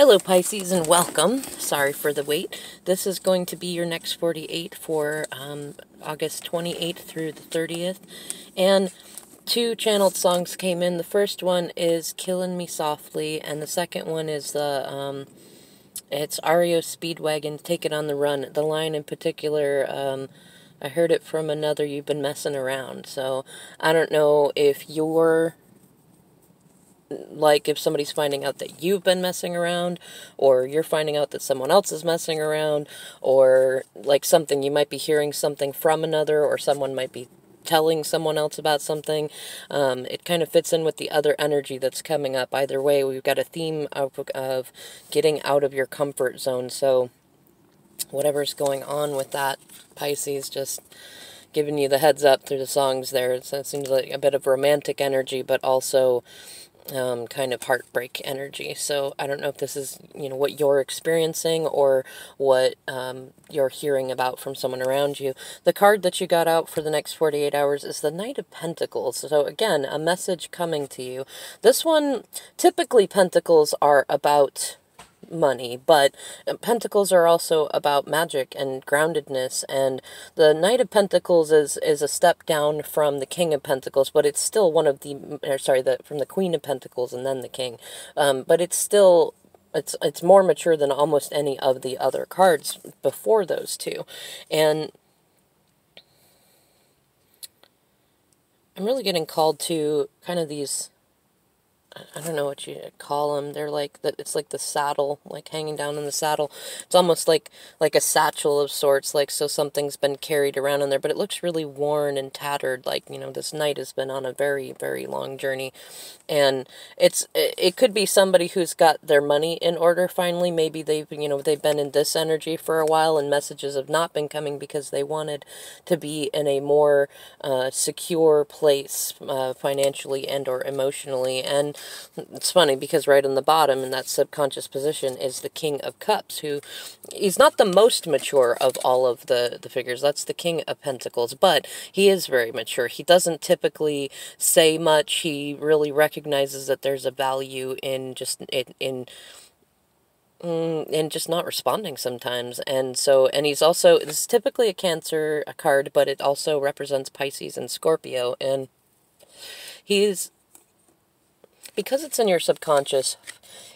Hello, Pisces, and welcome. Sorry for the wait. This is going to be your next 48 for um, August 28th through the 30th. And two channeled songs came in. The first one is Killing Me Softly, and the second one is the. Um, it's REO Speedwagon, Take It on the Run. The line in particular, um, I heard it from another, You've Been Messing Around. So I don't know if you're like if somebody's finding out that you've been messing around or you're finding out that someone else is messing around or like something you might be hearing something from another or someone might be telling someone else about something um, it kind of fits in with the other energy that's coming up. Either way we've got a theme of, of getting out of your comfort zone. So whatever's going on with that pisces just giving you the heads up through the songs there. It seems like a bit of romantic energy but also um, kind of heartbreak energy. So I don't know if this is, you know, what you're experiencing or what um, you're hearing about from someone around you. The card that you got out for the next 48 hours is the Knight of Pentacles. So again, a message coming to you. This one, typically Pentacles are about money, but Pentacles are also about magic and groundedness, and the Knight of Pentacles is is a step down from the King of Pentacles, but it's still one of the, or sorry, the from the Queen of Pentacles and then the King, um, but it's still it's it's more mature than almost any of the other cards before those two, and I'm really getting called to kind of these I don't know what you call them. They're like that. It's like the saddle, like hanging down in the saddle. It's almost like like a satchel of sorts, like so something's been carried around in there. But it looks really worn and tattered. Like you know, this knight has been on a very very long journey, and it's it could be somebody who's got their money in order finally. Maybe they've you know they've been in this energy for a while, and messages have not been coming because they wanted to be in a more uh, secure place uh, financially and or emotionally and it's funny because right on the bottom in that subconscious position is the King of Cups, who he's not the most mature of all of the, the figures. That's the King of Pentacles, but he is very mature. He doesn't typically say much. He really recognizes that there's a value in just in, in mm, and just not responding sometimes. And so, and he's also, this is typically a Cancer a card, but it also represents Pisces and Scorpio. And he's because it's in your subconscious,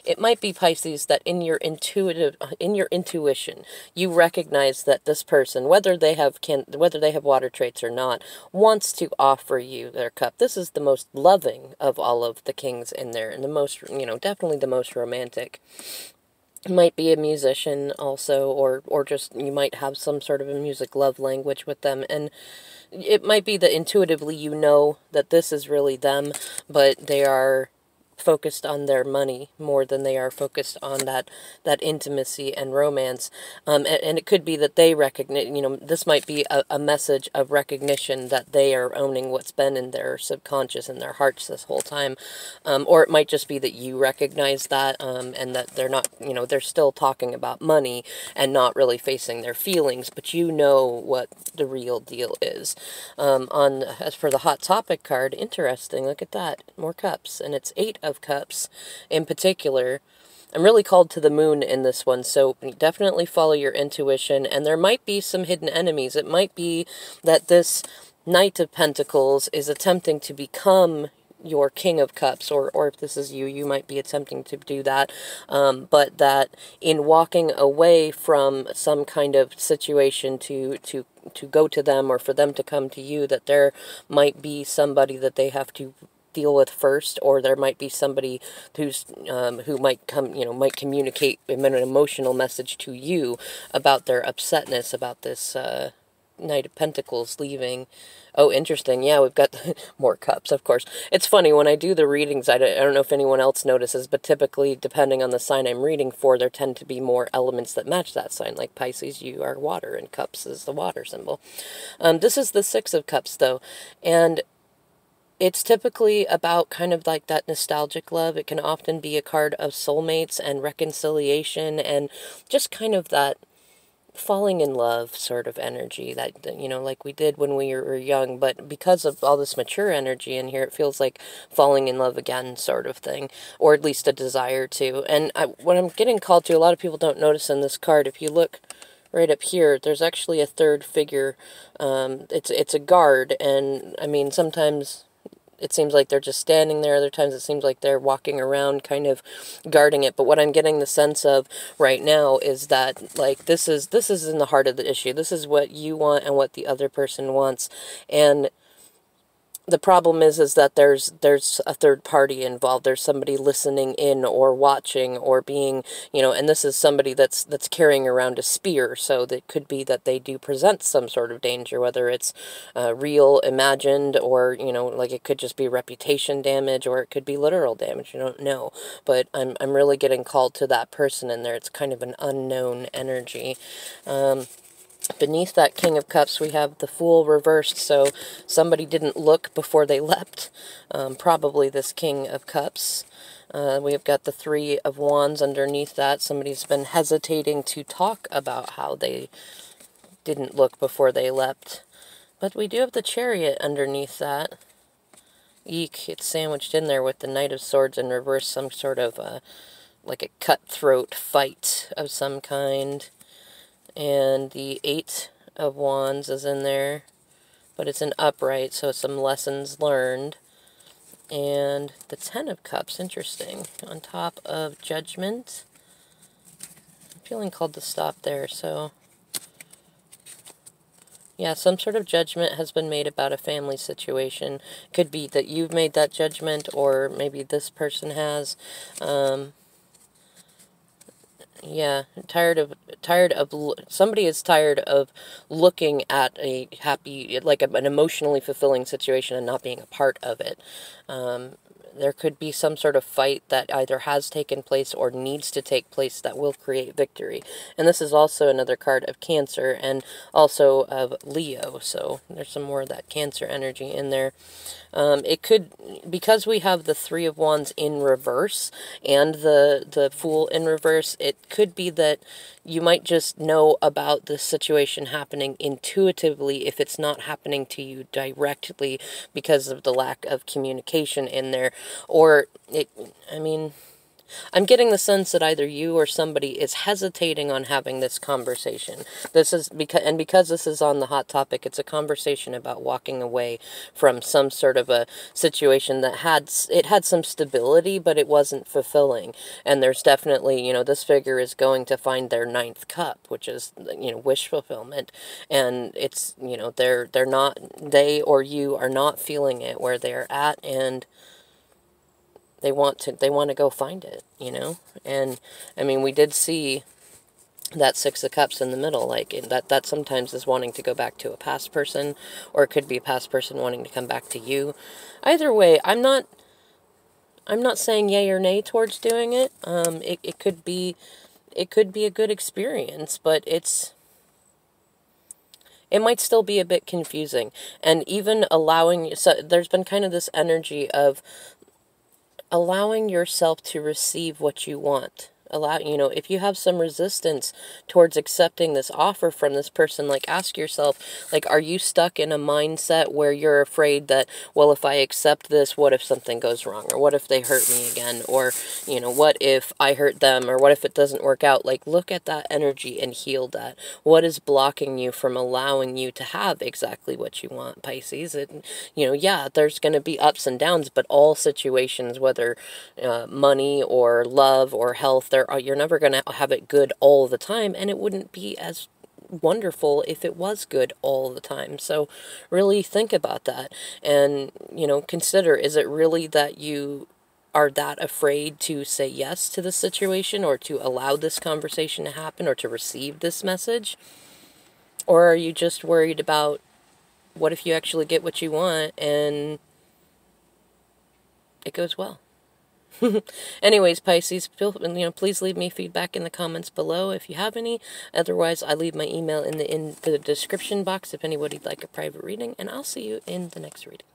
it might be Pisces that in your intuitive uh, in your intuition you recognize that this person whether they have can whether they have water traits or not wants to offer you their cup. This is the most loving of all of the kings in there and the most you know definitely the most romantic. Might be a musician also or or just you might have some sort of a music love language with them. And it might be that intuitively you know that this is really them but they are focused on their money more than they are focused on that that intimacy and romance. Um, and, and, it could be that they recognize you know this might be a, a, message of recognition that they are owning what's been in their subconscious and their hearts this whole time. Um, or it might just be that you recognize that um, and that they're not you know they're still talking about money and not really facing their feelings but you know what the real deal is. Um, on as for the hot topic card interesting look at that more cups and it's eight of Cups in particular. I'm really called to the moon in this one, so definitely follow your intuition. And there might be some hidden enemies. It might be that this Knight of Pentacles is attempting to become your King of Cups, or, or if this is you, you might be attempting to do that. Um, but that in walking away from some kind of situation to, to, to go to them or for them to come to you, that there might be somebody that they have to deal with first, or there might be somebody who's um, who might come, you know, might communicate an emotional message to you about their upsetness about this uh, Knight of Pentacles leaving. Oh, interesting. Yeah, we've got more cups, of course. It's funny, when I do the readings, I don't, know if anyone else notices, but typically, depending on the sign I'm reading for, there tend to be more elements that match that sign. Like Pisces, you are water, and cups is the water symbol. Um, this is the Six of Cups, though, and it's typically about kind of like that nostalgic love. It can often be a card of soulmates and reconciliation and just kind of that falling in love sort of energy that you know like we did when we were young. But because of all this mature energy in here it feels like falling in love again sort of thing or at least a desire to. And I, what i'm getting called to a lot of people don't notice in this card if you look right up here there's actually a third figure. Um, it's it's a guard. And i mean sometimes it seems like they're just standing there. Other times it seems like they're walking around kind of guarding it. But what I'm getting the sense of right now is that like this is this is in the heart of the issue. This is what you want and what the other person wants. And the problem is is that there's there's a third party involved. There's somebody listening in or watching or being you know and this is somebody that's that's carrying around a spear. So that could be that they do present some sort of danger whether it's uh, real imagined or you know like it could just be reputation damage or it could be literal damage. You don't know. But i'm i'm really getting called to that person in there. It's kind of an unknown energy. Um, Beneath that King of Cups, we have the Fool reversed, so somebody didn't look before they leapt. Um, probably this King of Cups. Uh, we have got the Three of Wands underneath that. Somebody's been hesitating to talk about how they didn't look before they leapt. But we do have the Chariot underneath that. Eek, it's sandwiched in there with the Knight of Swords in reverse, some sort of, uh, like a cutthroat fight of some kind. And the Eight of Wands is in there, but it's an upright, so some lessons learned. And the Ten of Cups, interesting, on top of Judgment. I'm feeling called to stop there, so... Yeah, some sort of judgment has been made about a family situation. Could be that you've made that judgment, or maybe this person has. Um, yeah, tired of tired of somebody is tired of looking at a happy like an emotionally fulfilling situation and not being a part of it. Um, there could be some sort of fight that either has taken place or needs to take place that will create victory. And this is also another card of Cancer and also of Leo. So there's some more of that Cancer energy in there. Um, it could, because we have the Three of Wands in reverse and the, the Fool in reverse, it could be that you might just know about the situation happening intuitively if it's not happening to you directly because of the lack of communication in there. Or, it, I mean, I'm getting the sense that either you or somebody is hesitating on having this conversation. This is because, and because this is on the hot topic, it's a conversation about walking away from some sort of a situation that had, it had some stability, but it wasn't fulfilling. And there's definitely, you know, this figure is going to find their ninth cup, which is, you know, wish fulfillment. And it's, you know, they're, they're not, they or you are not feeling it where they're at and, they want to they want to go find it, you know? And I mean, we did see that six of cups in the middle like that that sometimes is wanting to go back to a past person or it could be a past person wanting to come back to you. Either way i'm not i'm not saying yay or nay towards doing it. Um it, it could be it could be a good experience but it's it might still be a bit confusing. And even allowing so there's been kind of this energy of allowing yourself to receive what you want allow you know if you have some resistance towards accepting this offer from this person like ask yourself like are you stuck in a mindset where you're afraid that well if i accept this what if something goes wrong? Or what if they hurt me again? Or you know what if i hurt them? Or what if it doesn't work out? Like look at that energy and heal that. What is blocking you from allowing you to have exactly what you want pisces? And, you know yeah there's going to be ups and downs but all situations whether uh, money or love or health there are, oh, you're never going to have it good all the time, and it wouldn't be as wonderful if it was good all the time. So really think about that and, you know, consider is it really that you are that afraid to say yes to the situation or to allow this conversation to happen or to receive this message? Or are you just worried about what if you actually get what you want and it goes well? Anyways, Pisces, feel, you know, please leave me feedback in the comments below if you have any. Otherwise, I leave my email in the in the description box if anybody'd like a private reading, and I'll see you in the next reading.